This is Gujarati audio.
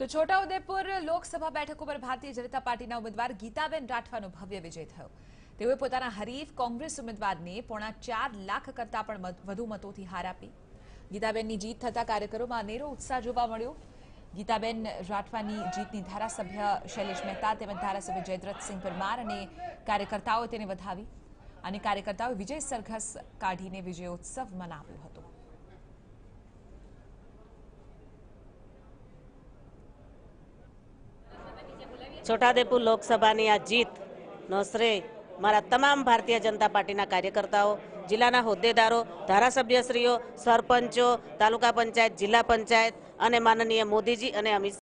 તો છોટાઉદેપુર લોકસભા બેઠક ઉપર ભારતીય જનતા પાર્ટીના ઉમેદવાર ગીતાબેન રાઠવાનો ભવ્ય વિજય થયો. તેઓએ પોતાના હરીફ કોંગ્રેસ ઉમેદવારને પોણા ચાર લાખ કરતા પણ વધુ મતોથી હાર આપી. ગીતાબેનની જીત થતા કાર્યકરોમાં અનેરો ઉત્સાહ જોવા મળ્યો. ગીતાબેન રાઠવાની જીતની ધારાસભ્ય શૈલેષ મહેતા તેમજ ધારાસભ્ય જયદ્રથસિંહ પરમાર અને કાર્યકર્તાઓએ તેને વધાવી. અને કાર્યકર્તાઓએ વિજય સરઘસ કાઢીને વિજયોત્સવ મનાવ્યો હતો. છોટાદેપુર લોકસભાની આ જીતનો શ્રેય મારા તમામ ભારતીય જનતા પાર્ટીના કાર્યકર્તાઓ, જિલ્લાના હોદ્દેદારો, ધારાસભ્યશ્રીઓ, સરપંચો, તાલુકા પંચાયત, જિલ્લા પંચાયત અને માનનીય મોદીજી અને અમિત